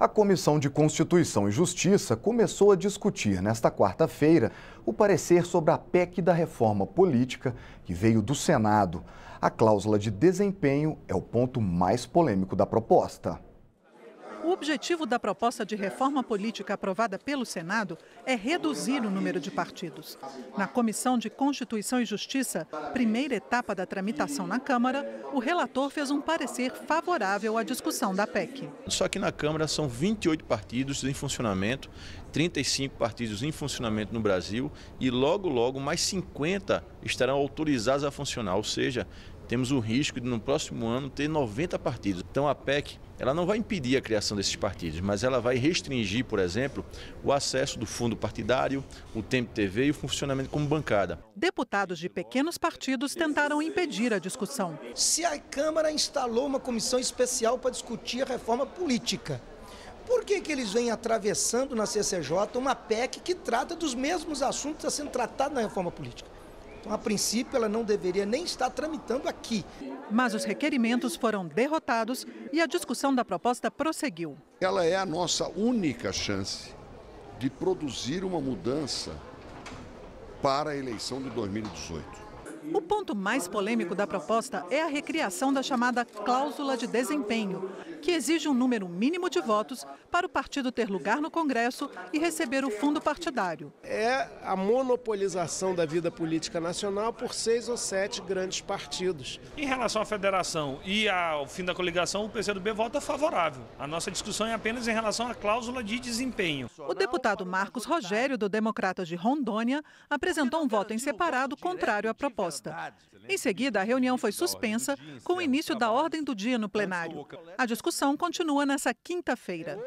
A Comissão de Constituição e Justiça começou a discutir nesta quarta-feira o parecer sobre a PEC da reforma política que veio do Senado. A cláusula de desempenho é o ponto mais polêmico da proposta. O objetivo da proposta de reforma política aprovada pelo Senado é reduzir o número de partidos. Na Comissão de Constituição e Justiça, primeira etapa da tramitação na Câmara, o relator fez um parecer favorável à discussão da PEC. Só que na Câmara são 28 partidos em funcionamento, 35 partidos em funcionamento no Brasil e logo, logo mais 50 estarão autorizados a funcionar, ou seja, temos o risco de no próximo ano ter 90 partidos. Então a PEC ela não vai impedir a criação desses partidos, mas ela vai restringir, por exemplo, o acesso do fundo partidário, o tempo TV e o funcionamento como bancada. Deputados de pequenos partidos tentaram impedir a discussão. Se a Câmara instalou uma comissão especial para discutir a reforma política, por que, que eles vêm atravessando na CCJ uma PEC que trata dos mesmos assuntos a sendo tratados na reforma política? Então, a princípio, ela não deveria nem estar tramitando aqui. Mas os requerimentos foram derrotados e a discussão da proposta prosseguiu. Ela é a nossa única chance de produzir uma mudança para a eleição de 2018. O ponto mais polêmico da proposta é a recriação da chamada cláusula de desempenho, que exige um número mínimo de votos para o partido ter lugar no Congresso e receber o fundo partidário. É a monopolização da vida política nacional por seis ou sete grandes partidos. Em relação à federação e ao fim da coligação, o PCdoB vota favorável. A nossa discussão é apenas em relação à cláusula de desempenho. O deputado Marcos Rogério, do Democratas de Rondônia, apresentou um voto em separado contrário à proposta. Em seguida, a reunião foi suspensa com o início da ordem do dia no plenário. A discussão continua nessa quinta-feira.